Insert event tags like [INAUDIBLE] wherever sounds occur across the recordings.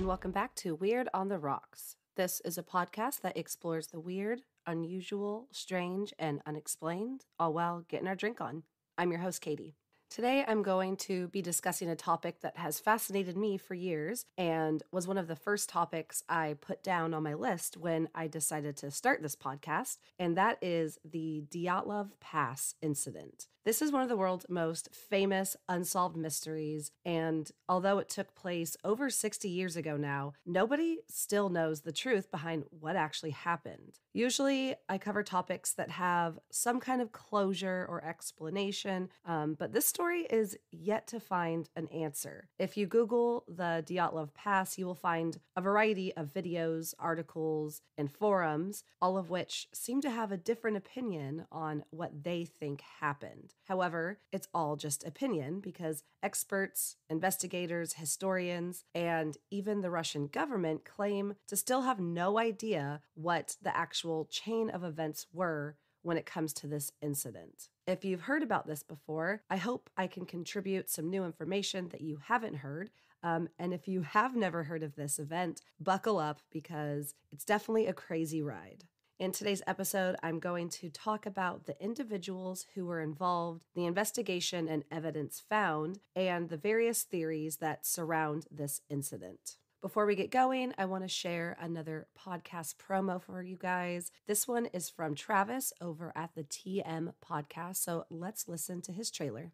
And welcome back to Weird on the Rocks. This is a podcast that explores the weird, unusual, strange, and unexplained, all while getting our drink on. I'm your host, Katie. Today, I'm going to be discussing a topic that has fascinated me for years and was one of the first topics I put down on my list when I decided to start this podcast, and that is the Dyatlov Pass incident. This is one of the world's most famous unsolved mysteries, and although it took place over 60 years ago now, nobody still knows the truth behind what actually happened. Usually, I cover topics that have some kind of closure or explanation, um, but this story is yet to find an answer. If you Google the Dyatlov Pass, you will find a variety of videos, articles, and forums, all of which seem to have a different opinion on what they think happened. However, it's all just opinion because experts, investigators, historians, and even the Russian government claim to still have no idea what the actual chain of events were when it comes to this incident. If you've heard about this before, I hope I can contribute some new information that you haven't heard. Um, and if you [LAUGHS] have never heard of this event, buckle up because it's definitely a crazy ride. In today's episode, I'm going to talk about the individuals who were involved, the investigation and evidence found, and the various theories that surround this incident. Before we get going, I want to share another podcast promo for you guys. This one is from Travis over at the TM podcast. So let's listen to his trailer.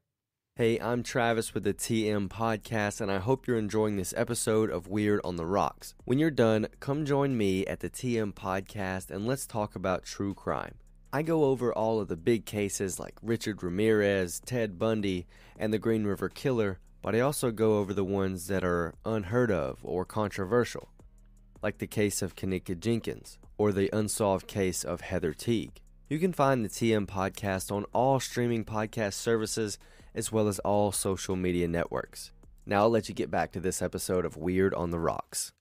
Hey, I'm Travis with the TM Podcast, and I hope you're enjoying this episode of Weird on the Rocks. When you're done, come join me at the TM Podcast and let's talk about true crime. I go over all of the big cases like Richard Ramirez, Ted Bundy, and the Green River Killer, but I also go over the ones that are unheard of or controversial, like the case of Kenneka Jenkins or the unsolved case of Heather Teague. You can find the TM Podcast on all streaming podcast services as well as all social media networks. Now I'll let you get back to this episode of Weird on the Rocks.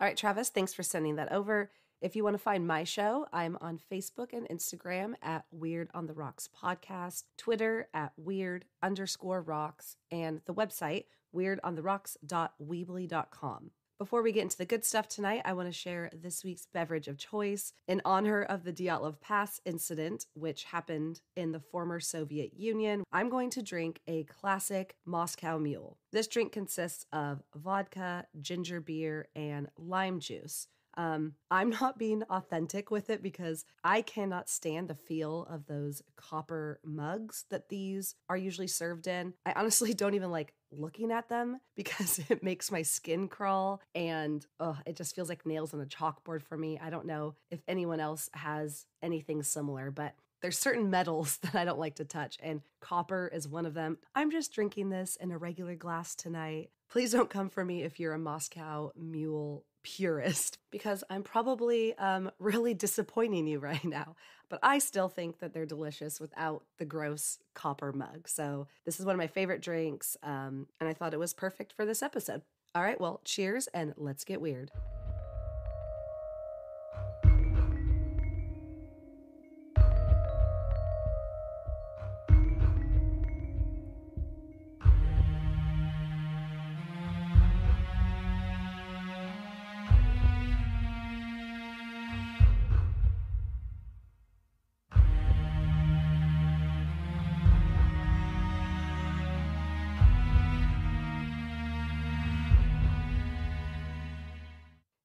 All right, Travis, thanks for sending that over. If you want to find my show, I'm on Facebook and Instagram at Weird on the Rocks Podcast, Twitter at Weird underscore rocks, and the website weirdontherocks.weebly.com. Before we get into the good stuff tonight, I want to share this week's beverage of choice in honor of the Dyatlov Pass incident, which happened in the former Soviet Union. I'm going to drink a classic Moscow Mule. This drink consists of vodka, ginger beer, and lime juice. Um, I'm not being authentic with it because I cannot stand the feel of those copper mugs that these are usually served in. I honestly [LAUGHS] don't even like looking at them [LAUGHS] because it makes my skin crawl and it just feels like nails on a chalkboard for me. I don't know if anyone else has anything similar, but there's certain metals [LAUGHS] that I don't like to touch, and copper is one of them. I'm just drinking this in a regular glass tonight. Please don't come for me if you're a Moscow mule purist because I'm probably um, [LAUGHS] really disappointing you right now. But I still think that they're delicious without the gross copper mug. So this is one of my favorite drinks, um, and I thought it was perfect for this episode. All right, well, cheers and let's get weird.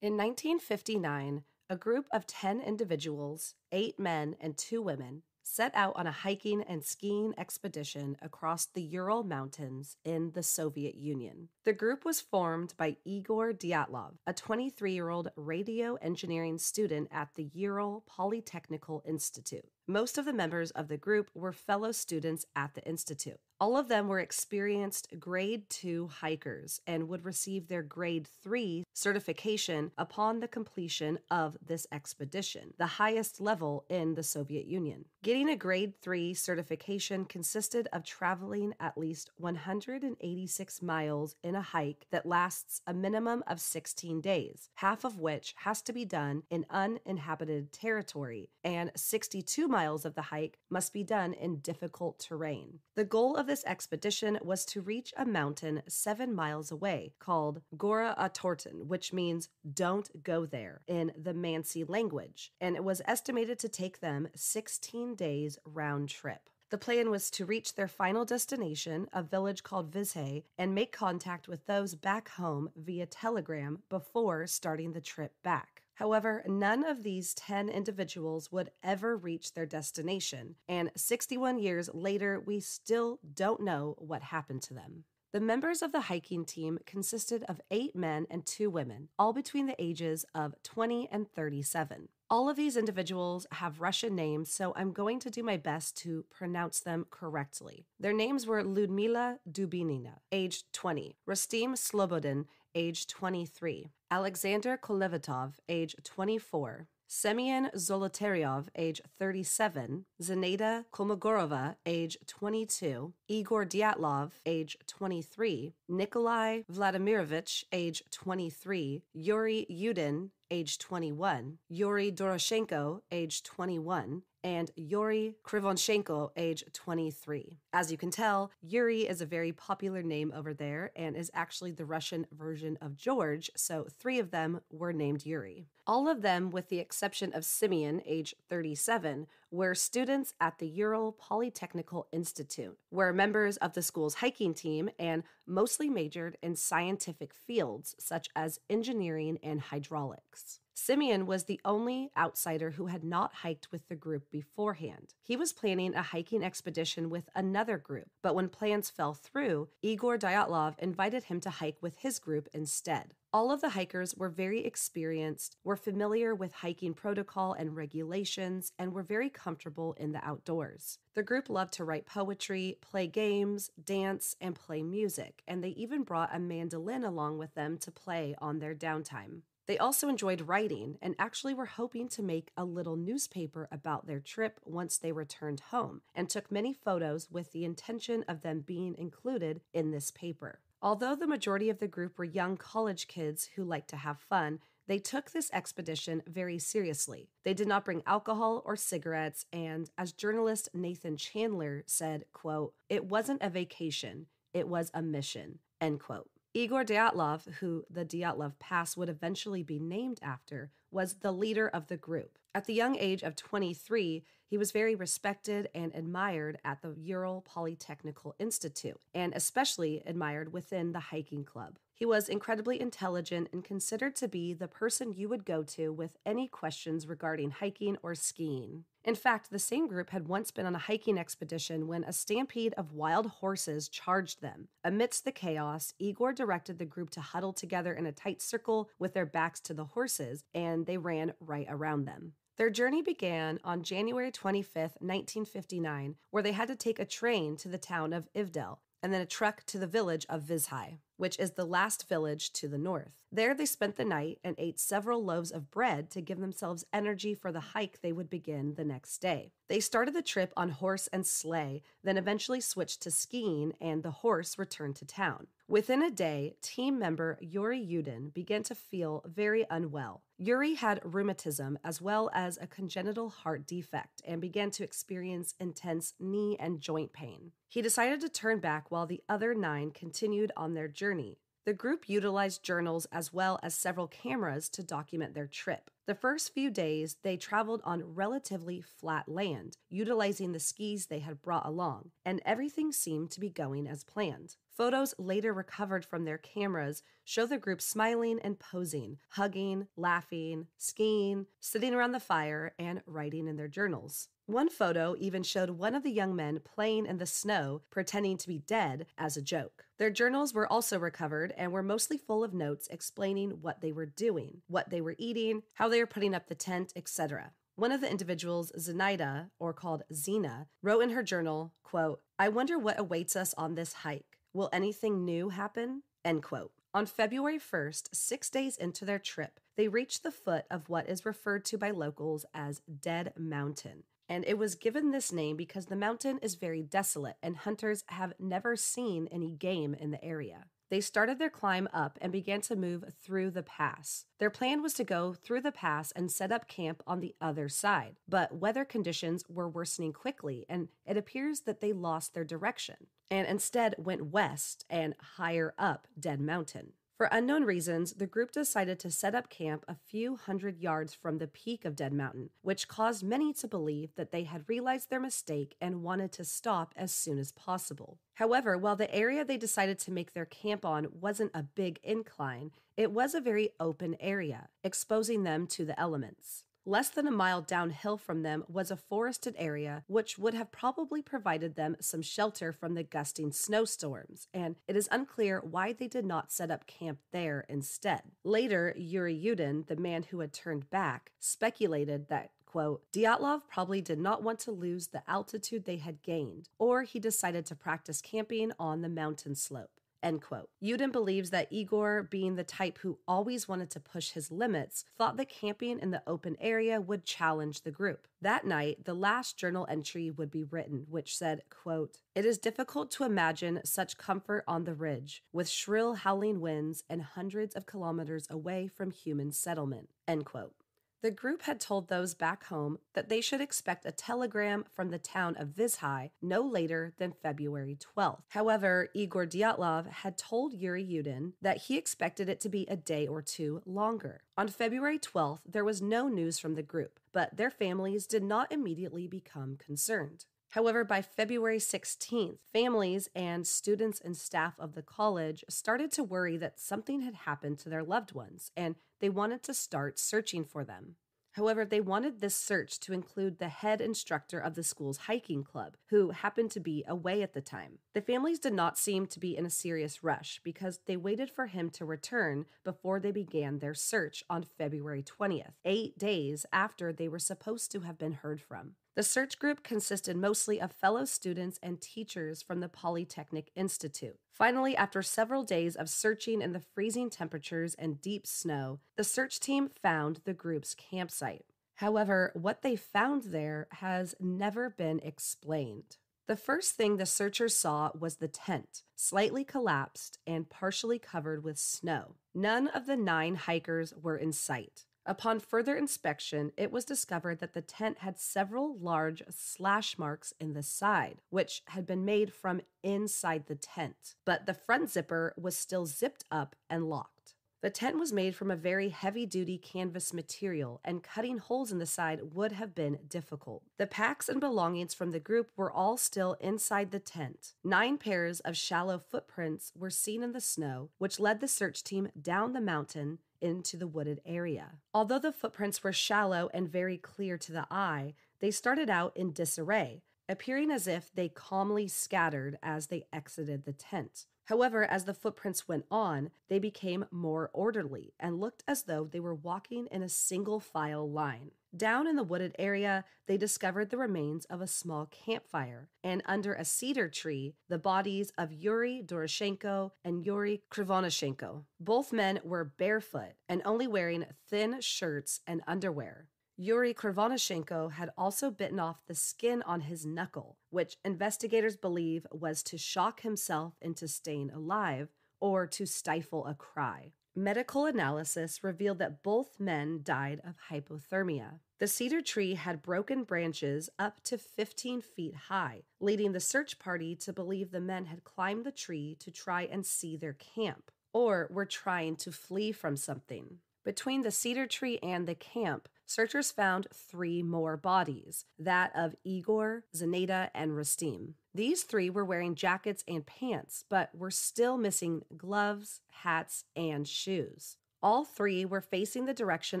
In 1959, a group of 10 individuals, eight men and two women, set out on a hiking and skiing expedition across the Ural Mountains in the Soviet Union. The group was formed by Igor Dyatlov, a 23 year old radio engineering student at the Ural Polytechnical Institute. Most of the members of the group were fellow students at the Institute. All of them were experienced grade two hikers and would receive their grade three certification upon the completion of this expedition, the highest level in the Soviet Union. Getting a grade three certification consisted of traveling at least 186 miles in a hike that lasts a minimum of 16 days, half of which has to be done in uninhabited territory, and 62 miles of the hike must be done in difficult terrain. The goal of this expedition was to reach a mountain seven miles away called Gora Otorten, which means don't go there in the Mansi language, and it was estimated to take them 16 days round trip. The plan was to reach their final destination, a village called Vizhay, and make contact with those back home via telegram before starting the trip back. However, none of these 10 individuals would ever reach their destination, and 61 years later, we still don't know what happened to them. The members of the hiking team consisted of eight men and two women, all between the ages of 20 and 37. All of these individuals have Russian names, so I'm going to do my best to pronounce them correctly. Their names were Ludmila Dubinina, age 20, Rustim Slobodin, age 23, Alexander Kolevatov, age 24, Semyon Zolotaryov, age 37, Zenaida Kolmogorova, age 22, Igor Dyatlov, age 23, Nikolai Vladimirovich, age 23, Yuri Yudin, age 21, Yuri Doroshenko, age 21, and Yuri Krivonshenko, age 23. As you can tell, Yuri is a very popular name over there and is actually the Russian version of George, so three of them were named Yuri. All of them, with the exception of Simeon, age 37, were students at the Ural Polytechnical Institute, were members of the school's hiking team, and mostly majored in scientific fields such as engineering and hydraulics. Simeon was the only outsider who had not hiked with the group beforehand. He was planning a hiking expedition with another group, but when plans fell through, Igor Dyatlov invited him to hike with his group instead. All of the hikers were very experienced, were familiar with hiking protocol and regulations, and were very comfortable in the outdoors. The group loved to write poetry, play games, dance, and play music, and they even brought a mandolin along with them to play on their downtime. They also enjoyed writing and actually were hoping to make a little newspaper about their trip once they returned home, and took many photos with the intention of them being included in this paper. Although the majority of the group were young college kids who liked to have fun, they took this expedition very seriously. They did not bring alcohol or cigarettes, and as journalist Nathan Chandler said, quote, "It wasn't a vacation, it was a mission." End quote. Igor Dyatlov, who the Dyatlov Pass would eventually be named after, was the leader of the group. At the young age of 23, he was very respected and admired at the Ural Polytechnical Institute, and especially admired within the hiking club. He was incredibly intelligent and considered to be the person you would go to with any questions regarding hiking or skiing. In fact, the same group had once been on a hiking expedition when a stampede of wild horses charged them. Amidst the chaos, Igor directed the group to huddle together in a tight circle with their backs to the horses, and they ran right around them. Their journey began on January 25, 1959, where they had to take a train to the town of Ivdel and then a truck to the village of Vizhai, which is the last village to the north. There they spent the night and ate several loaves of bread to give themselves energy for the hike they would begin the next day. They started the trip on horse and sleigh, then eventually switched to skiing, and the horse returned to town. Within a day, team member Yuri Yudin began to feel very unwell. Yuri had rheumatism as well as a congenital heart defect and began to experience intense knee and joint pain. He decided to turn back while the other nine continued on their journey. The group utilized journals as well as several cameras to document their trip. The first few days, they traveled on relatively flat land, utilizing the skis they had brought along, and everything seemed to be going as planned. Photos later recovered from their cameras show the group smiling and posing, hugging, laughing, skiing, sitting around the fire, and writing in their journals. One photo even showed one of the young men playing in the snow, pretending to be dead as a joke. Their journals were also recovered and were mostly full of notes explaining what they were doing, what they were eating, how they were putting up the tent, etc. One of the individuals, Zenaida, or called Zena, wrote in her journal, quote, I wonder what awaits us on this hike. Will anything new happen? End quote. On February 1st, six days into their trip, they reached the foot of what is referred to by locals as Dead Mountain and it was given this name because the mountain is very desolate and hunters have never seen any game in the area. They started their climb up and began to move through the pass. Their plan was to go through the pass and set up camp on the other side, but weather conditions were worsening quickly, and it appears that they lost their direction and instead went west and higher up Dead Mountain. For unknown reasons, the group decided to set up camp a few hundred yards from the peak of Dead Mountain, which caused many to believe that they had realized their mistake and wanted to stop as soon as possible. However, while the area they decided to make their camp on wasn't a big incline, it was a very open area, exposing them to the elements. Less than a mile downhill from them was a forested area, which would have probably provided them some shelter from the gusting snowstorms, and it is unclear why they did not set up camp there instead. Later, Yuri Yudin, the man who had turned back, speculated that quote, Dyatlov probably did not want to lose the altitude they had gained, or he decided to practice camping on the mountain slope. End quote. Yudin believes that Igor, being the type who always wanted to push his limits, thought that camping in the open area would challenge the group. That night, the last journal entry would be written, which said, quote, It is difficult to imagine such comfort on the ridge, with shrill howling winds and hundreds of kilometers away from human settlement. End quote. The group had told those back home that they should expect a telegram from the town of Vizhai no later than February 12th. However, Igor Dyatlov had told Yuri Yudin that he expected it to be a day or two longer. On February 12th, there was no news from the group, but their families did not immediately become concerned. However, by February 16th, families and students and staff of the college started to worry that something had happened to their loved ones and they wanted to start searching for them. However, they wanted this search to include the head instructor of the school's hiking club, who happened to be away at the time. The families did not seem to be in a serious rush because they waited for him to return before they began their search on February 20th, eight days after they were supposed to have been heard from. The search group consisted mostly of fellow students and teachers from the Polytechnic Institute. Finally, after several days of searching in the freezing temperatures and deep snow, the search team found the group's campsite. However, what they found there has never been explained. The first thing the searchers saw was the tent, slightly collapsed and partially covered with snow. None of the nine hikers were in sight. Upon further inspection, it was discovered that the tent had several large slash marks in the side, which had been made from inside the tent, but the front zipper was still zipped up and locked. The tent was made from a very heavy duty canvas material, and cutting holes in the side would have been difficult. The packs and belongings from the group were all still inside the tent. Nine pairs of shallow footprints were seen in the snow, which led the search team down the mountain into the wooded area. Although the footprints were shallow and very clear to the eye, they started out in disarray, appearing as if they calmly scattered as they exited the tent. However, as the footprints went on, they became more orderly and looked as though they were walking in a single file line. Down in the wooded area, they discovered the remains of a small campfire, and under a cedar tree, the bodies of Yuri Doroshenko and Yuri Krivonoshenko. Both men were barefoot and only wearing thin shirts and underwear. Yuri Krivonoshenko had also bitten off the skin on his knuckle, which investigators believe was to shock himself into staying alive or to stifle a cry. Medical analysis revealed that both men died of hypothermia. The cedar tree had broken branches up to 15 feet high, leading the search party to believe the men had climbed the tree to try and see their camp, or were trying to flee from something. Between the cedar tree and the camp, searchers found three more bodies that of Igor, Zaneta, and Rustim. These three were wearing jackets and pants, but were still missing gloves, hats, and shoes. All three were facing the direction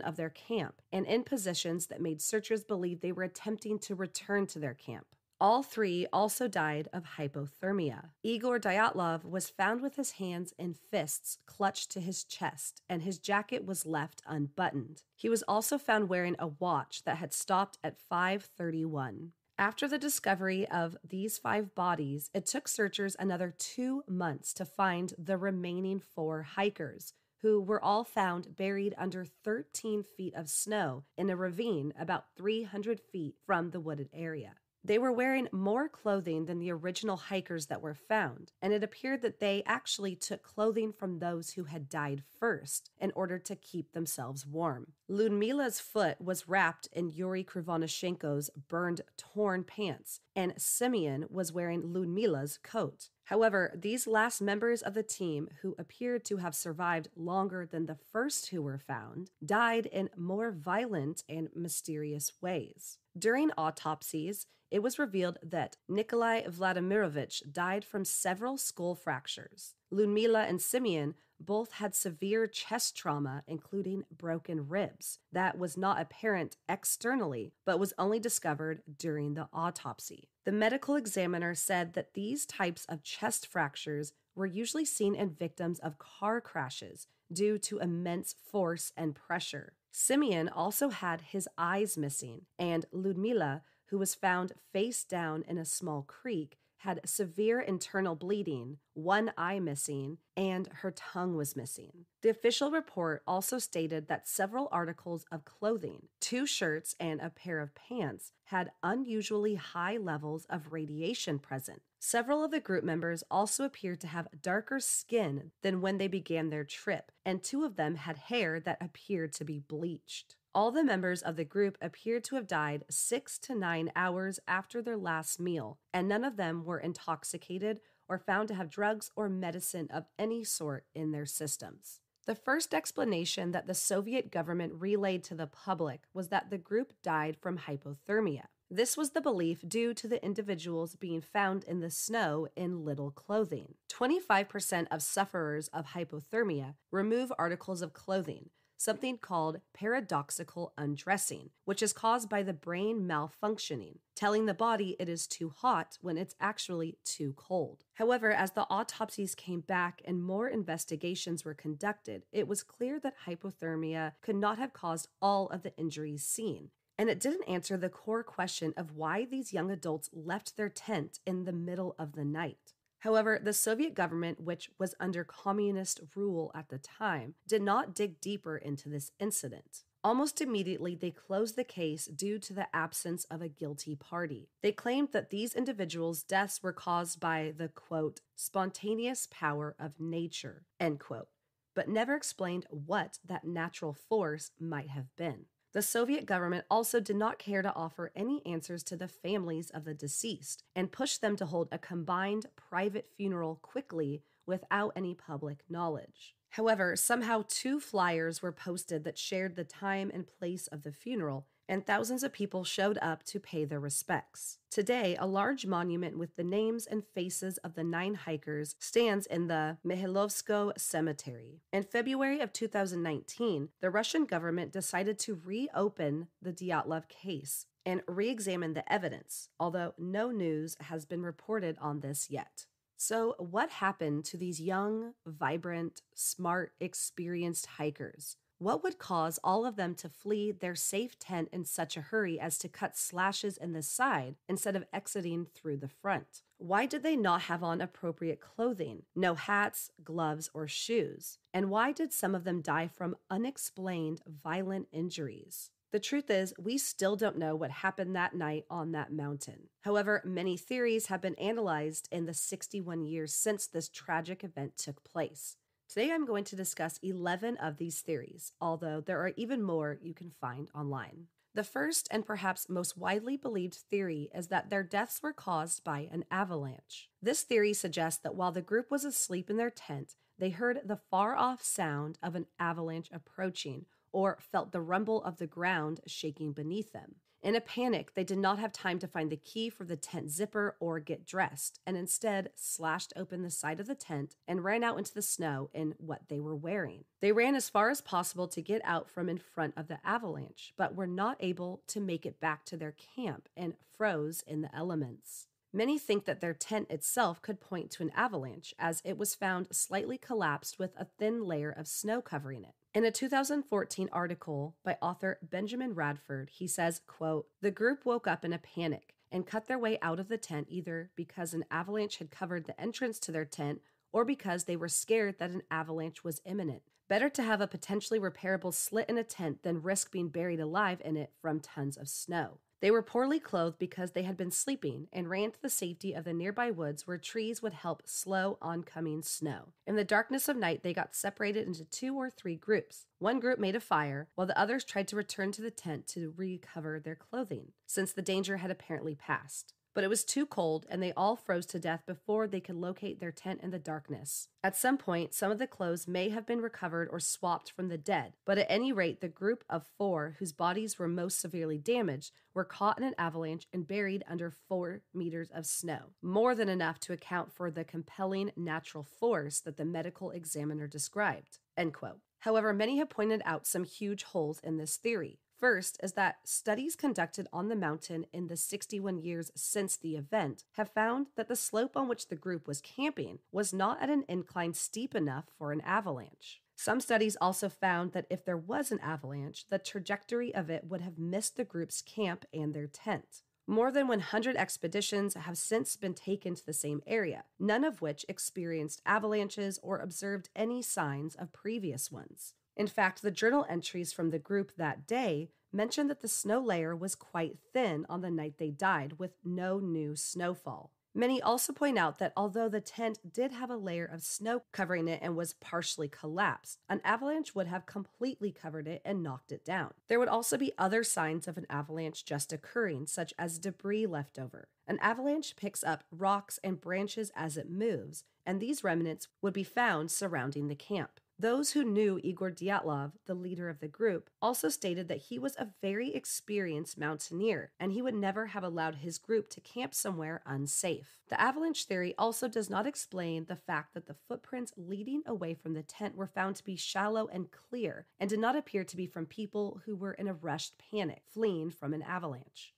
of their camp and in positions that made searchers believe they were attempting to return to their camp. All three also died of hypothermia. Igor Dyatlov was found with his hands and fists clutched to his chest, and his jacket was left unbuttoned. He was also found wearing a watch that had stopped at 531. After the discovery of these five bodies, it took searchers another two months to find the remaining four hikers, who were all found buried under 13 feet of snow in a ravine about 300 feet from the wooded area. They were wearing more clothing than the original hikers that were found, and it appeared that they actually took clothing from those who had died first in order to keep themselves warm. Ludmila's foot was wrapped in Yuri Krivonishenko's burned, torn pants, and Simeon was wearing Ludmila's coat. However, these last members of the team, who appeared to have survived longer than the first who were found, died in more violent and mysterious ways. During autopsies, it was revealed that Nikolai Vladimirovich died from several skull fractures. Ludmila and Simeon both had severe chest trauma, including broken ribs, that was not apparent externally, but was only discovered during the autopsy. The medical examiner said that these types of chest fractures were usually seen in victims of car crashes due to immense force and pressure. Simeon also had his eyes missing, and Ludmila, who was found face down in a small creek, had severe internal bleeding, one eye missing, and her tongue was missing. The official report also stated that several articles of clothing, two shirts, and a pair of pants had unusually high levels of radiation present. Several of the group members also appeared to have darker skin than when they began their trip, and two of them had hair that appeared to be bleached. All the members of the group appeared to have died six to nine hours after their last meal, and none of them were intoxicated or found to have drugs or medicine of any sort in their systems. The first explanation that the Soviet government relayed to the public was that the group died from hypothermia. This was the belief due to the individuals being found in the snow in little clothing. 25% of sufferers of hypothermia remove articles of clothing, something called paradoxical undressing, which is caused by the brain malfunctioning, telling the body it is too hot when it's actually too cold. However, as the autopsies came back and more investigations were conducted, it was clear that hypothermia could not have caused all of the injuries seen. And it didn't answer the core question of why these young adults left their tent in the middle of the night. However, the Soviet government, which was under communist rule at the time, did not dig deeper into this incident. Almost immediately, they closed the case due to the absence of a guilty party. They claimed that these individuals' deaths were caused by the quote, spontaneous power of nature, end quote, but never explained what that natural force might have been. The Soviet government also did not care to offer any answers to the families of the deceased and pushed them to hold a combined private funeral quickly without any public knowledge. However, somehow two flyers were posted that shared the time and place of the funeral, and thousands of people showed up to pay their respects. Today, a large monument with the names and faces of the nine hikers stands in the Mihailovskoe Cemetery. In February of 2019, the Russian government decided to reopen the Dyatlov case and re examine the evidence, although no news has been reported on this yet. So, what happened to these young, vibrant, smart, experienced hikers? What would cause all of them to flee their safe tent in such a hurry as to cut slashes in the side instead of exiting through the front? Why did they not have on appropriate clothing? No hats, gloves, or shoes? And why did some of them die from unexplained violent injuries? The truth is, we still don't know what happened that night on that mountain. However, many theories have been analyzed in the 61 years since this tragic event took place. Today, I'm going to discuss 11 of these theories, although there are even more you can find online. The first and perhaps most widely believed theory is that their deaths were caused by an avalanche. This theory suggests that while the group was asleep in their tent, they heard the far off sound of an avalanche approaching or felt the rumble of the ground shaking beneath them. In a panic, they did not have time to find the key for the tent zipper or get dressed, and instead slashed open the side of the tent and ran out into the snow in what they were wearing. They ran as far as possible to get out from in front of the avalanche, but were not able to make it back to their camp and froze in the elements. Many think that their tent itself could point to an avalanche, as it was found slightly collapsed with a thin layer of snow covering it. In a 2014 article by author Benjamin Radford, he says, quote, "The group woke up in a panic and cut their way out of the tent either because an avalanche had covered the entrance to their tent or because they were scared that an avalanche was imminent. Better to have a potentially repairable slit in a tent than risk being buried alive in it from tons of snow. They were poorly clothed because they had been sleeping and ran to the safety of the nearby woods where trees would help slow oncoming snow. In the darkness of night, they got separated into two or three groups. One group made a fire, while the others tried to return to the tent to recover their clothing, since the danger had apparently passed but it was too cold and they all froze to death before they could locate their tent in the darkness. At some point, some of the clothes may have been recovered or swapped from the dead, but at any rate, the group of four whose bodies were most severely damaged were caught in an avalanche and buried under four meters of snow, more than enough to account for the compelling natural force that the medical examiner described. End quote. However, many have pointed out some huge holes in this theory. First is that studies conducted on the mountain in the 61 years since the event have found that the slope on which the group was camping was not at an incline steep enough for an avalanche. Some studies also found that if there was an avalanche, the trajectory of it would have missed the group's camp and their tent. More than 100 expeditions have since been taken to the same area, none of which experienced avalanches or observed any signs of previous ones. In fact, the journal entries from the group that day mentioned that the snow layer was quite thin on the night they died, with no new snowfall. Many also point out that although the tent did have a layer of snow covering it and was partially collapsed, an avalanche would have completely covered it and knocked it down. There would also be other signs of an avalanche just occurring, such as debris left over. An avalanche picks up rocks and branches as it moves, and these remnants would be found surrounding the camp. Those who knew Igor Dyatlov, the leader of the group, also stated that he was a very experienced mountaineer and he would never have allowed his group to camp somewhere unsafe. The avalanche theory also does not explain the fact that the footprints leading away from the tent were found to be shallow and clear and did not appear to be from people who were in a rushed panic, fleeing from an avalanche.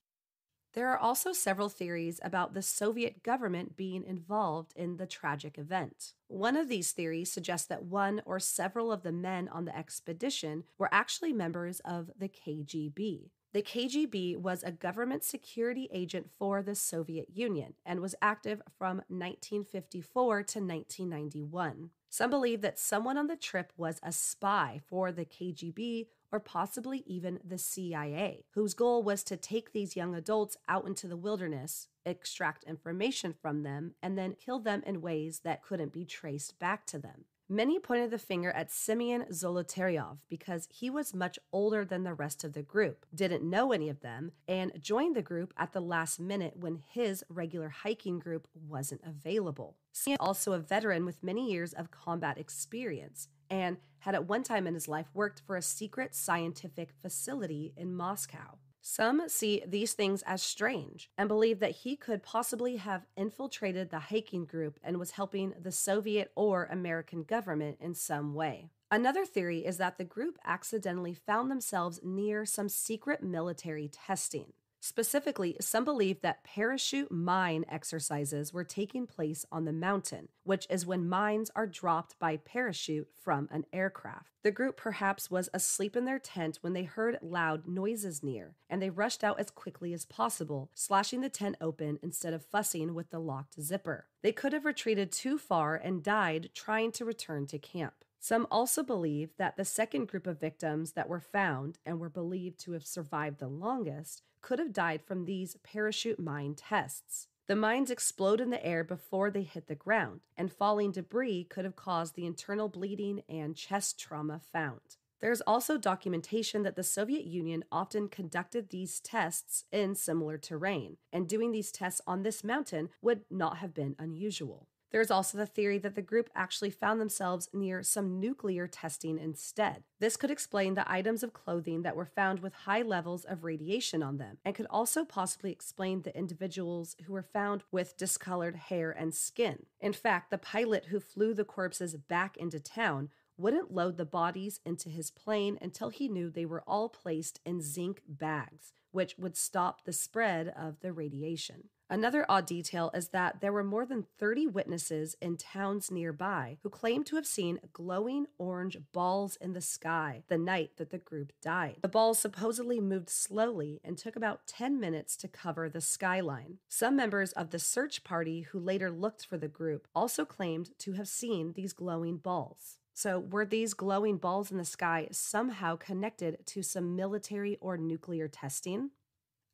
There are also several theories about the Soviet government being involved in the tragic event. One of these theories suggests that one or several of the men on the expedition were actually members of the KGB. The KGB was a government security agent for the Soviet Union and was active from 1954 to 1991. Some believe that someone on the trip was a spy for the KGB or possibly even the CIA, whose goal was to take these young adults out into the wilderness, extract information from them, and then kill them in ways that couldn't be traced back to them. Many pointed the finger at Simeon Zolotaryov because he was much older than the rest of the group, didn't know any of them, and joined the group at the last minute when his regular hiking group wasn't available. Simeon also a veteran with many years of combat experience, and had at one time in his life worked for a secret scientific facility in Moscow. Some see these things as strange and believe that he could possibly have infiltrated the hiking group and was helping the Soviet or American government in some way. Another theory is that the group accidentally found themselves near some secret military testing. Specifically, some believe that parachute mine exercises were taking place on the mountain, which is when mines are dropped by parachute from an aircraft. The group perhaps was asleep in their tent when they heard loud noises near, and they rushed out as quickly as possible, slashing the tent open instead of fussing with the locked zipper. They could have retreated too far and died trying to return to camp. Some also believe that the second group of victims that were found and were believed to have survived the longest could have died from these parachute mine tests. The mines explode in the air before they hit the ground, and falling debris could have caused the internal bleeding and chest trauma found. There's also documentation that the Soviet Union often conducted these tests in similar terrain, and doing these tests on this mountain would not have been unusual. There's also the theory that the group actually found themselves near some nuclear testing instead. This could explain the items of clothing that were found with high levels of radiation on them, and could also possibly explain the individuals who were found with discolored hair and skin. In fact, the pilot who flew the corpses back into town wouldn't load the bodies into his plane until he knew they were all placed in zinc bags, which would stop the spread of the radiation. Another odd detail is that there were more than 30 witnesses in towns nearby who claimed to have seen glowing orange balls in the sky the night that the group died. The balls supposedly moved slowly and took about 10 minutes to cover the skyline. Some members of the search party who later looked for the group also claimed to have seen these glowing balls. So, were these glowing balls in the sky somehow connected to some military or nuclear testing?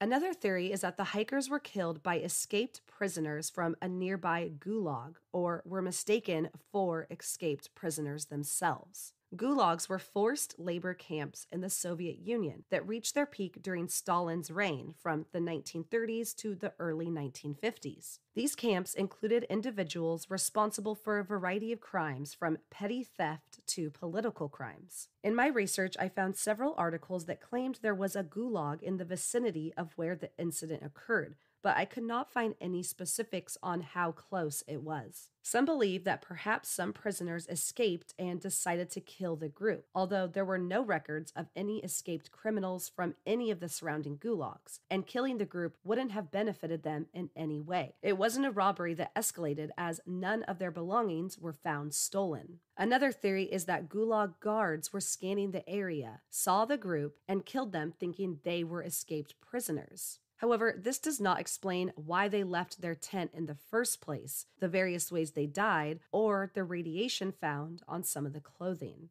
Another theory is that the hikers were killed by escaped prisoners from a nearby gulag or were mistaken for escaped prisoners themselves. Gulags were forced labor camps in the Soviet Union that reached their peak during Stalin's reign from the 1930s to the early 1950s. These camps included individuals responsible for a variety of crimes, from petty theft to political crimes. In my research, I found several articles that claimed there was a gulag in the vicinity of where the incident occurred, but I could not find any specifics on how close it was. Some believe that perhaps some prisoners escaped and decided to kill the group, although there were no records of any escaped criminals from any of the surrounding gulags, and killing the group wouldn't have benefited them in any way. It wasn't a robbery that escalated, as none of their belongings were found stolen. Another theory is that gulag guards were scanning the area, saw the group, and killed them thinking they were escaped prisoners. However, this does not explain why they left their tent in the first place, the various ways they died, or the radiation found on some of the clothing.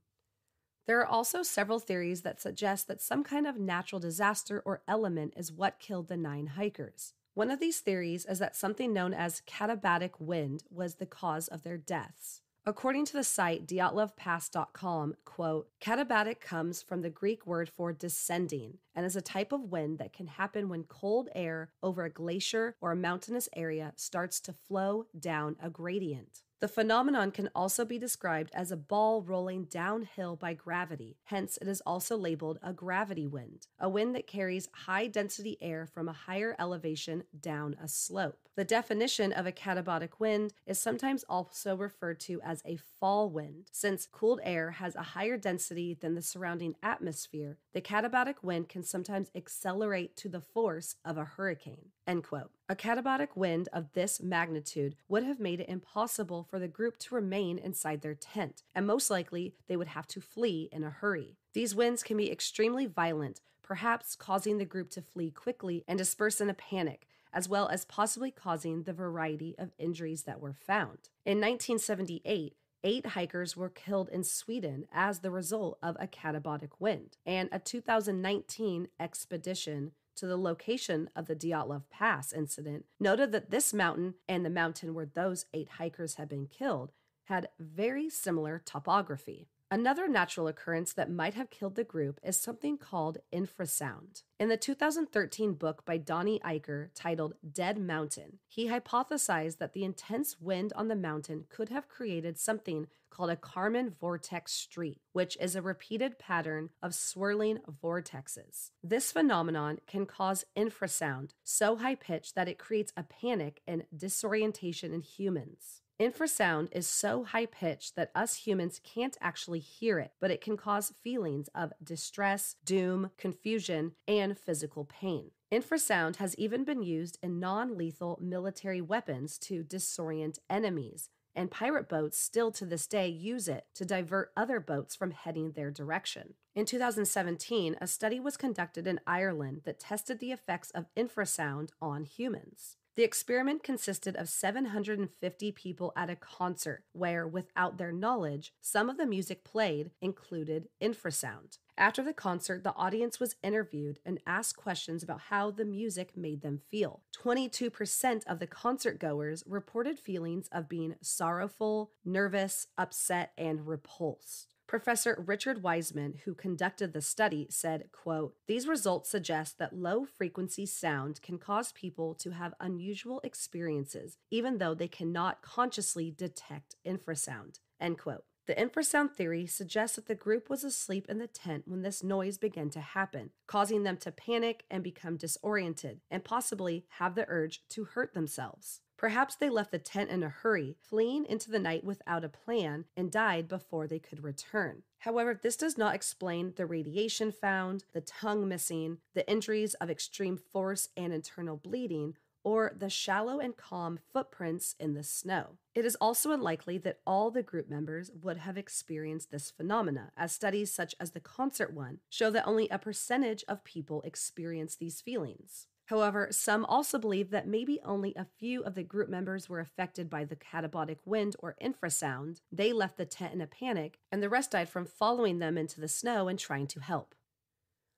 There are also several theories that suggest that some kind of natural disaster or element is what killed the nine hikers. One of these theories is that something known as katabatic wind was the cause of their deaths. According to the site dyatlovpass.com, quote, katabatic comes from the Greek word for descending and is a type of wind that can happen when cold air over a glacier or a mountainous area starts to flow down a gradient. The phenomenon can also be described as a ball rolling downhill by gravity, hence, it is also labeled a gravity wind, a wind that carries high density air from a higher elevation down a slope. The definition of a katabatic wind is sometimes also referred to as a fall wind. Since cooled air has a higher density than the surrounding atmosphere, the katabatic wind can sometimes accelerate to the force of a hurricane. End quote. A katabatic wind of this magnitude would have made it impossible for the group to remain inside their tent, and most likely they would have to flee in a hurry. These winds can be extremely violent, perhaps causing the group to flee quickly and disperse in a panic, as well as possibly causing the variety of injuries that were found. In 1978, eight hikers were killed in Sweden as the result of a katabatic wind, and a 2019 expedition to the location of the Dyatlov Pass incident noted that this mountain and the mountain where those eight hikers had been killed had very similar topography. Another natural occurrence that might have killed the group is something called infrasound. In the 2013 book by Donnie Eichar titled Dead Mountain, he hypothesized that the intense wind on the mountain could have created something called a Kármán vortex street, which is a repeated pattern of swirling vortexes. This phenomenon can cause infrasound so high pitched that it creates a panic and disorientation in humans. Infrasound is so high pitched that us humans can't actually hear it, but it can cause feelings of distress, doom, confusion, and physical pain. Infrasound has even been used in non lethal military weapons to disorient enemies, and pirate boats still to this day use it to divert other boats from heading their direction. In 2017, a study was conducted in Ireland that tested the effects of infrasound on humans. The experiment consisted of 750 people at a concert where, without their knowledge, some of the music played included infrasound. After the concert, the audience was interviewed and asked questions about how the music made them feel. 22% of the concert goers reported feelings of being sorrowful, nervous, upset, and repulsed. Professor Richard Wiseman, who conducted the study, said, quote, These results suggest that low frequency sound can cause people to have unusual experiences, even though they cannot consciously detect infrasound. End quote. The infrasound theory suggests that the group was asleep in the tent when this noise began to happen, causing them to panic and become disoriented, and possibly have the urge to hurt themselves. Perhaps they left the tent in a hurry, fleeing into the night without a plan, and died before they could return. However, this does not explain the radiation found, the tongue missing, the injuries of extreme force and internal bleeding, or the shallow and calm footprints in the snow. It is also unlikely that all the group members would have experienced this phenomena, as studies such as the concert one show that only a percentage of people experience these feelings. However, some also believe that maybe only a few of the group members were affected by the katabatic wind or infrasound. They left the tent in a panic, and the rest died from following them into the snow and trying to help.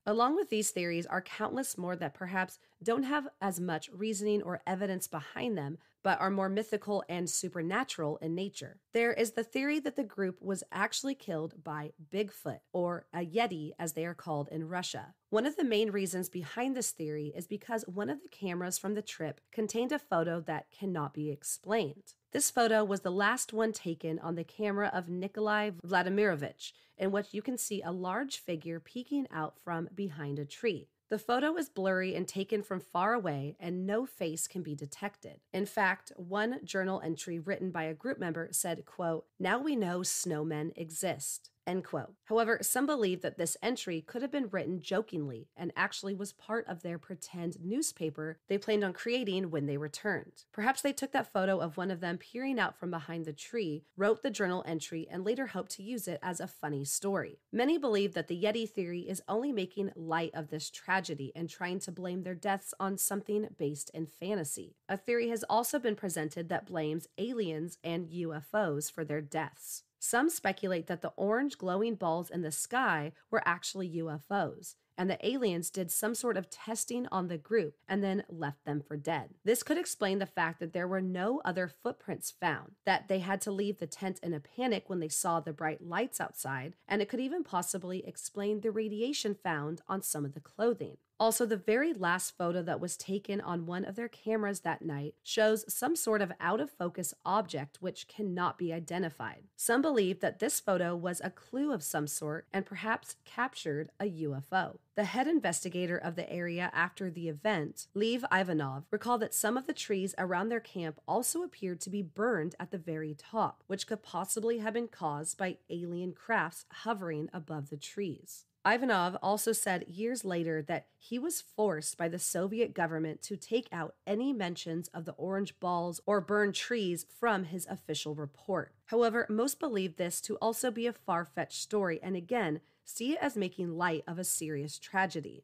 Along with these theories are countless more that perhaps don't have as much reasoning or evidence behind them, but are more mythical and supernatural in nature. There is the theory that the group was actually killed by Bigfoot, or a Yeti as they are called in Russia. One of the main reasons behind this theory is because one of the cameras from the trip contained a photo that cannot be explained. This photo was the last one taken on the camera of Nikolai Vladimirovich, in which you can see a large figure peeking out from behind a tree. The photo is blurry and taken from far away, and no face can be detected. In fact, one journal entry written by a group member said, quote, Now we know snowmen exist. End quote. However, some believe that this entry could have been written jokingly and actually was part of their pretend newspaper they planned on creating when they returned. Perhaps they took that photo of one of them peering out from behind the tree, wrote the journal entry, and later hoped to use it as a funny story. Many believe that the Yeti theory is only making light of this tragedy and trying to blame their deaths on something based in fantasy. A theory has also been presented that blames aliens and UFOs for their deaths. Some speculate that the orange glowing balls in the sky were actually UFOs, and the aliens did some sort of testing on the group and then left them for dead. This could explain the fact that there were no other footprints found, that they had to leave the tent in a panic when they saw the bright lights outside, and it could even possibly explain the radiation found on some of the clothing. Also, the very last photo that was taken on one of their cameras that night shows some sort of out of focus object which cannot be identified. Some believe that this photo was a clue of some sort and perhaps captured a UFO. The head investigator of the area after the event, Lev Ivanov, recalled that some of the trees around their camp also appeared to be burned at the very top, which could possibly have been caused by alien crafts hovering above the trees. Ivanov also said years later that he was forced by the Soviet government to take out any mentions of the orange balls or burned trees from his official report. However, most believe this to also be a far fetched story and again see it as making light of a serious tragedy.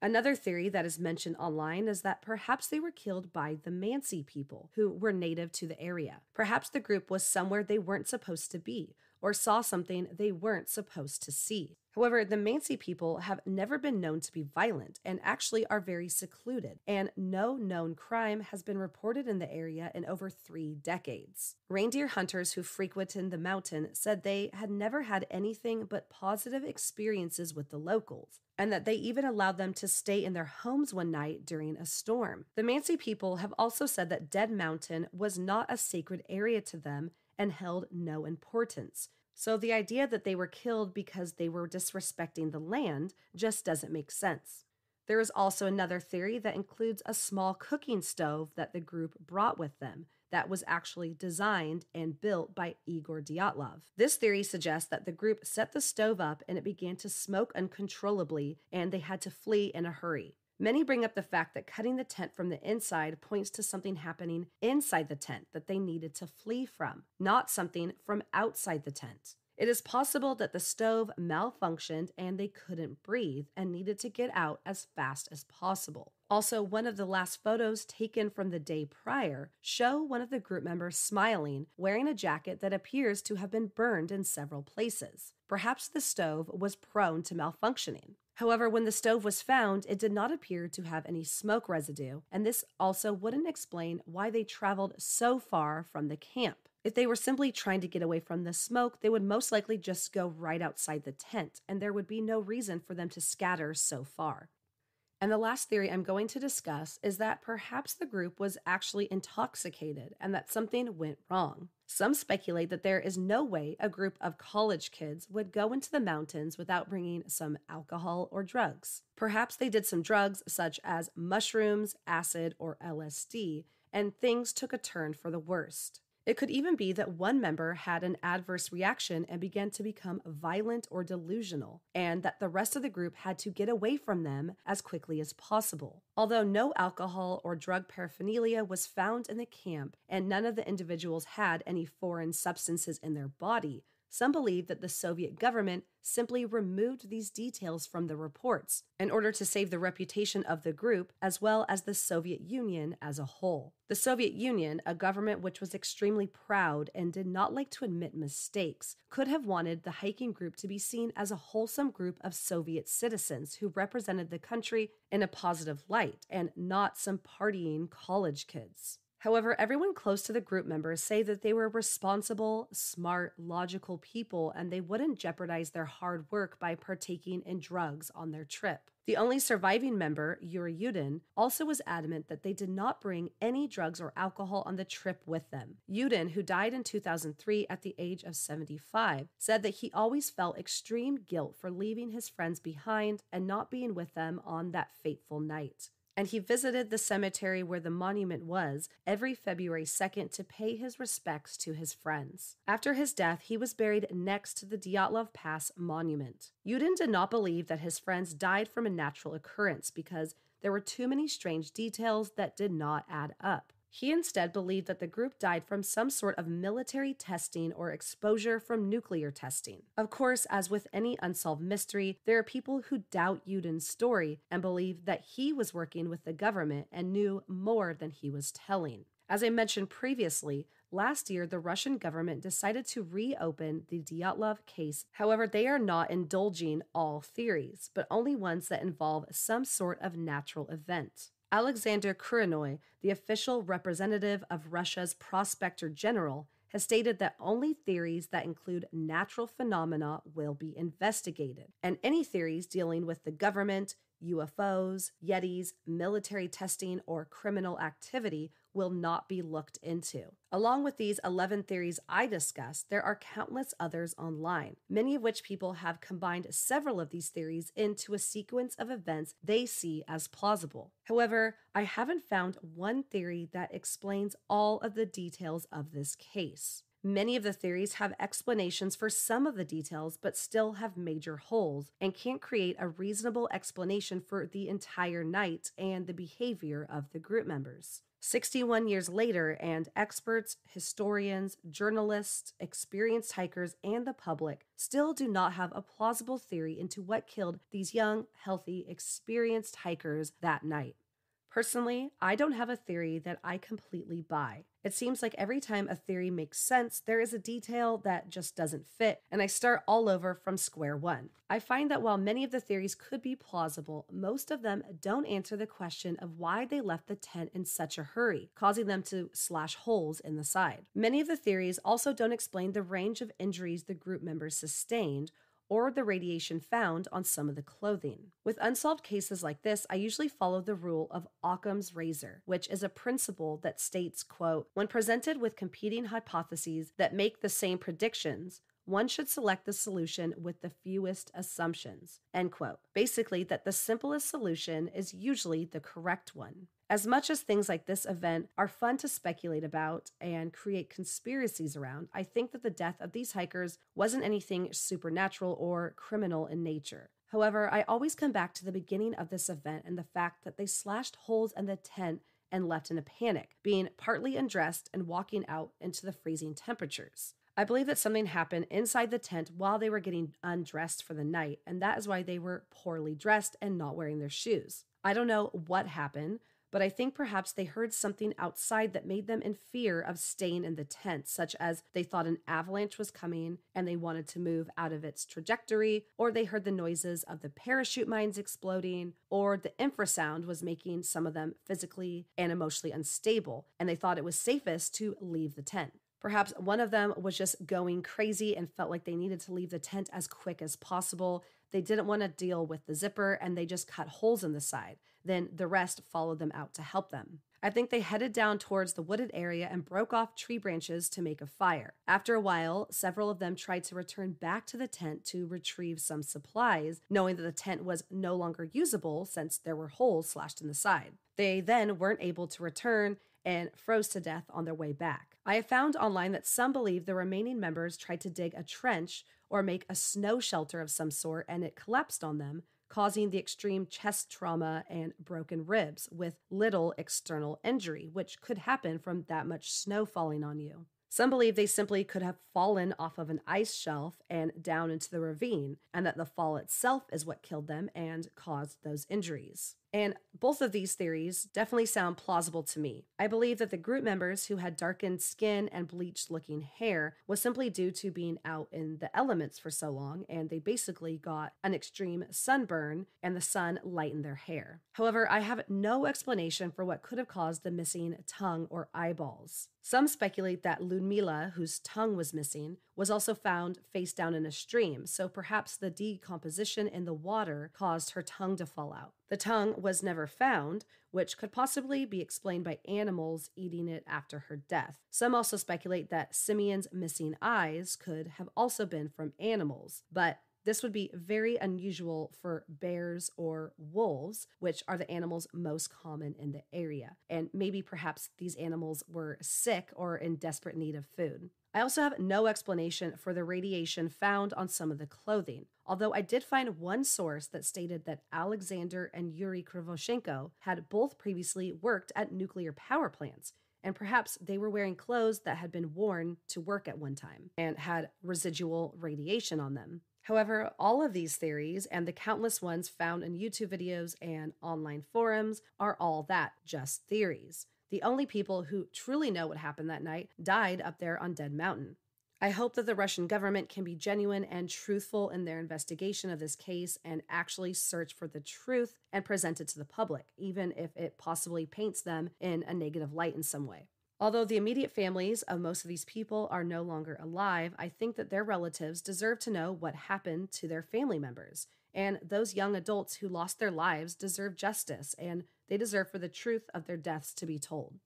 Another theory that is mentioned online is that perhaps they were killed by the Mansi people, who were native to the area. Perhaps the group was somewhere they weren't supposed to be, or saw something they weren't supposed to see. However, the Mansi people have never been known to be violent and actually are very secluded, and no known crime has been reported in the area in over three decades. Reindeer hunters who frequented the mountain said they had never had anything but positive experiences with the locals, and that they even allowed them to stay in their homes one night during a storm. The Mansi people have also said that Dead Mountain was not a sacred area to them and held no importance. So the idea that they were killed because they were disrespecting the land just doesn't make sense. There is also another theory that includes a small cooking stove that the group brought with them that was actually designed and built by Igor Dyatlov. This theory suggests that the group set the stove up and it began to smoke uncontrollably and they had to flee in a hurry. Many bring up the fact that cutting the tent from the inside points to something happening inside the tent that they needed to flee from, not something from outside the tent. It is possible that the stove malfunctioned and they couldn't breathe and needed to get out as fast as possible. Also, one of the last photos taken from the day prior show one of the group members smiling, wearing a jacket that appears to have been burned in several places. Perhaps the stove was prone to malfunctioning. However, when the stove was found, it did not appear to have any smoke residue, and this also wouldn't explain why they traveled so far from the camp. If they were simply trying to get away from the smoke, they would most likely just go right outside the tent, and there would be no reason for them to scatter so far. And the last theory I'm going to discuss is that perhaps the group was actually intoxicated and that something went wrong. Some speculate that there is no way a group of college kids would go into the mountains without bringing some alcohol or drugs. Perhaps they did some drugs such as mushrooms, acid, or LSD, and things took a turn for the worst. It could even be that one member had an adverse reaction and began to become violent or delusional, and that the rest of the group had to get away from them as quickly as possible. Although no alcohol or drug paraphernalia was found in the camp and none of the individuals had any foreign substances in their body, some believe that the Soviet government simply removed these details from the reports in order to save the reputation of the group as well as the Soviet Union as a whole. The Soviet Union, a government which was extremely proud and did not like to admit mistakes, could have wanted the hiking group to be seen as a wholesome group of Soviet citizens who represented the country in a positive light and not some partying college kids. However, everyone close to the group members say that they were responsible, smart, logical people and they wouldn't jeopardize their hard work by partaking in drugs on their trip. The only surviving member, Yuri Yudin, also was adamant that they did not bring any drugs or alcohol on the trip with them. Yudin, who died in 2003 at the age of 75, said that he always felt extreme guilt for leaving his friends behind and not being with them on that fateful night and he visited the cemetery where the monument was every February 2nd to pay his respects to his friends. After his death, he was buried next to the Dyatlov Pass monument. Yudin did not believe that his friends died from a natural occurrence because there were too many strange details that did not add up. He instead believed that the group died from some sort of military testing or exposure from nuclear testing. Of course, as with any unsolved mystery, there are people who doubt Yudin's story and believe that he was working with the government and knew more than he was telling. As I mentioned previously, last year the Russian government decided to reopen the Dyatlov case. However, they are not indulging all theories, but only ones that involve some sort of natural event. Alexander Kurenoy, the official representative of Russia's prospector general, has stated that only theories that include natural phenomena will be investigated, and any theories dealing with the government, UFOs, Yetis, military testing, or criminal activity will not be looked into. Along with these 11 theories I discussed, there are countless others online, many of which people have combined several of these theories into a sequence of events they see as plausible. However, I haven't found one theory that explains all of the details of this case. Many of the theories have explanations for some of the details, but still have major holes and can't create a reasonable explanation for the entire night and the behavior of the group members. 61 years later, and experts, historians, journalists, experienced hikers, and the public still do not have a plausible theory into what killed these young, healthy, experienced hikers that night. Personally, I don't have a theory that I completely buy. It seems like every time a theory makes sense, there is a detail that just doesn't fit, and I start all over from square one. I find that while many of the theories could be plausible, most of them don't answer the question of why they left the tent in such a hurry, causing them to slash holes in the side. Many of the theories also don't explain the range of injuries the group members sustained or the radiation found on some of the clothing. With unsolved cases like this, I usually follow the rule of Occam's razor, which is a principle that states, quote, when presented with competing hypotheses that make the same predictions, one should select the solution with the fewest assumptions. End quote. Basically, that the simplest solution is usually the correct one. As much as things like this event are fun to speculate about and create conspiracies around, I think that the death of these hikers wasn't anything supernatural or criminal in nature. However, I always come back to the beginning of this event and the fact that they slashed holes in the tent and left in a panic, being partly undressed and walking out into the freezing temperatures. I believe that something happened inside the tent while they were getting undressed for the night, and that is why they were poorly dressed and not wearing their shoes. I don't know what happened, but I think perhaps they heard something outside that made them in fear of staying in the tent, such as they thought an avalanche was coming and they wanted to move out of its trajectory, or they heard the noises of the parachute mines exploding, or the infrasound was making some of them physically and emotionally unstable, and they thought it was safest to leave the tent. Perhaps one of them was just going crazy and felt like they needed to leave the tent as quick as possible. They didn't want to deal with the zipper and they just cut holes in the side. Then the rest followed them out to help them. I think they headed down towards the wooded area and broke off tree branches to make a fire. After a while, several of them tried to return back to the tent to retrieve some supplies, knowing that the tent was no longer usable since there were holes slashed in the side. They then weren't able to return and froze to death on their way back. I have found online that some believe the remaining members tried to dig a trench or make a snow shelter of some sort and it collapsed on them, causing the extreme chest trauma and broken ribs with little external injury, which could happen from that much snow falling on you. Some believe they simply could have fallen off of an ice shelf and down into the ravine, and that the fall itself is what killed them and caused those injuries. And both of these theories definitely sound plausible to me. I believe that the group members who had darkened skin and bleached looking hair was simply due to being out in the elements for so long, and they basically got an extreme sunburn and the sun lightened their hair. However, I have no explanation for what could have caused the missing tongue or eyeballs. Some speculate that Ludmila, whose tongue was missing, was also found face down in a stream, so perhaps the decomposition in the water caused her tongue to fall out. The tongue was never found, which could possibly be explained by animals eating it after her death. Some also speculate that Simeon's missing eyes could have also been from animals, but this would be very unusual for bears or wolves, which are the animals most common in the area. And maybe perhaps these animals were sick or in desperate need of food. I also have no explanation for the radiation found on some of the clothing, although I did find one source that stated that Alexander and Yuri Krivoshenko had both previously worked at nuclear power plants, and perhaps they were wearing clothes that had been worn to work at one time and had residual radiation on them. However, all of these theories and the countless ones found in YouTube videos and online forums are all that, just theories. The only people who truly know what happened that night died up there on Dead Mountain. I hope that the Russian government can be genuine and truthful in their investigation of this case and actually search for the truth and present it to the public, even if it possibly paints them in a negative light in some way. Although the immediate families of most of these people are no longer alive, I think that their relatives deserve to know what happened to their family members. And those young adults who lost their lives deserve justice, and they deserve for the truth of their deaths to be told.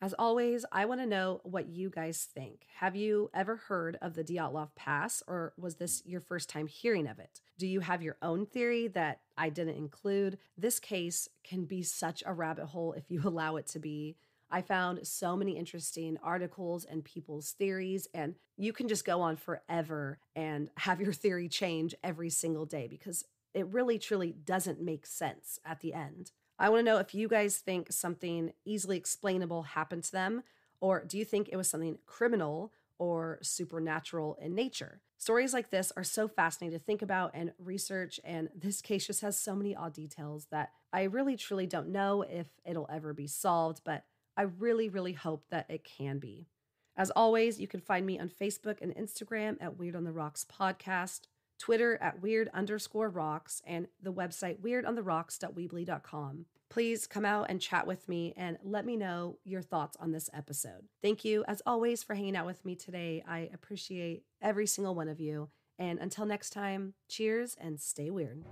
As always, I want to know what you guys think. Have you ever heard of the Dyatlov Pass, or was this your first time hearing of it? Do you have your own theory that I didn't include? This case can be such a rabbit hole if you [LAUGHS] allow it to be. I found so many interesting articles and people's theories, and you can just go on forever and have your theory change every single day because it really truly doesn't make sense at the end. I want to know if you guys think something easily explainable happened to them, or do you think it was something criminal or supernatural in nature? Stories like this are so fascinating to think about and research, and this case just has so many odd details that I really truly don't know if it'll ever be solved, but I really, really hope that it can be. As always, you can find me on Facebook and Instagram at Weird on the Rocks Podcast, Twitter at Weird underscore rocks, and the website weirdontheRocks.weebly.com. Please come out and chat with me and let me know your thoughts on this episode. Thank you, as always, for hanging out with me today. I appreciate every single one of you. And until next time, cheers and stay weird.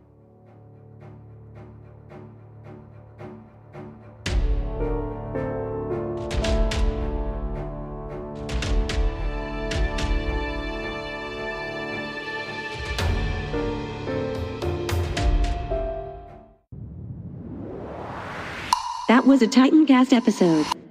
Was a Titancast episode.